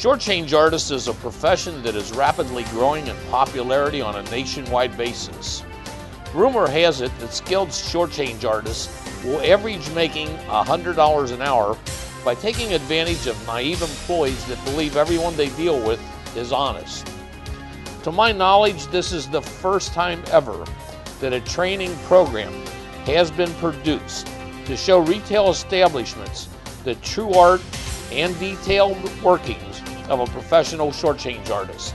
Short change artist is a profession that is rapidly growing in popularity on a nationwide basis. Rumor has it that skilled short change artists will average making $100 an hour by taking advantage of naive employees that believe everyone they deal with is honest. To my knowledge, this is the first time ever that a training program has been produced to show retail establishments the true art and detailed workings of a professional short change artist.